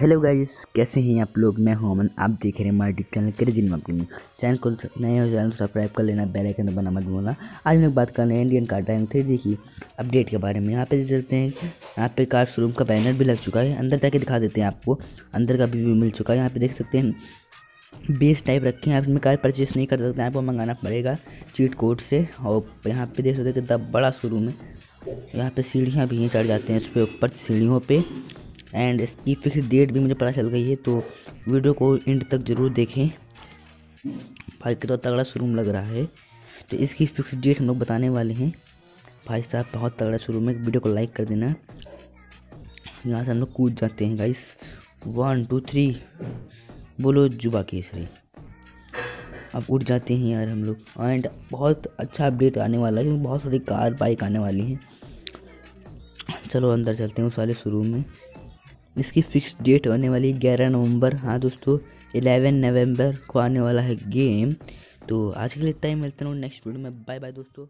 Hello guys, कैसे हैं आप लोग? मैं हूँ अमन। आप देख रहे हैं हमारे चैनल क्रेजिन अपनी चैनल को नए हो चैनल को सब्सक्राइब कर लेना बेल आइकन दबाना मत भूलना। आज हम लोग बात कर रहे हैं इंडियन कार टाइम थ्री की अपडेट के बारे में। यहाँ पे देख सकते हैं, यहाँ पे कार शोरूम का बैनर भी लग चुका है। अंदर जाके दिखा देते हैं आपको। अंदर का भी मिल चुका है। यहाँ पे देख सकते हैं बेस टाइप रखे हैं। आप इसमें कार परचेस नहीं कर सकते आपको मंगाना पड़ेगा चीट कोड से। और यहाँ पे देख सकते हैं कितना बड़ा शोरूम है। यहाँ पे सीढ़ियाँ भी हैं, चढ़ जाते हैं इस पर ऊपर सीढ़ियों पे। एंड इसकी फिक्स डेट भी मुझे पता चल गई है तो वीडियो को एंड तक ज़रूर देखें। भाई, कितना तो तगड़ा शोरूम लग रहा है। तो इसकी फिक्स डेट हम लोग बताने वाले हैं। भाई साहब, बहुत तगड़ा शोरूम है। वीडियो को लाइक कर देना। यहाँ से हम लोग कूद जाते हैं गाइस वन टू थ्री बोलो, जुबा केसरी। अब उठ जाते हैं यार हम लोग। एंड बहुत अच्छा अपडेट आने वाला है, क्योंकि बहुत सारी कार बाइक आने वाली हैं। चलो, अंदर चलते हैं उस वाले शोरूम में। इसकी फिक्स डेट होने वाली ग्यारह नवंबर। हाँ दोस्तों एलेवन नवंबर को आने वाला है गेम तो आज के लिए इतना ही, मिलते हैं नेक्स्ट वीडियो में। बाय बाय दोस्तों।